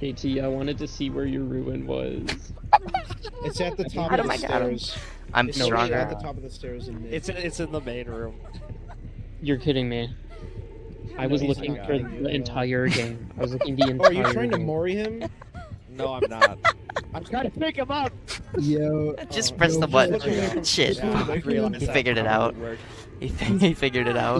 Hey KT, I wanted to see where your ruin was. It's at the top of the stairs. I'm It's stronger. at the top of the stairs in mid. It's it's in the main room. You're kidding me. I was looking for the entire game. I was looking the Oh, are you trying to mori him? No, I'm not. I'm trying to pick him up. Yo. Just uh, press yo, the button. Shit. Yeah, He figured it out. He, he figured it out.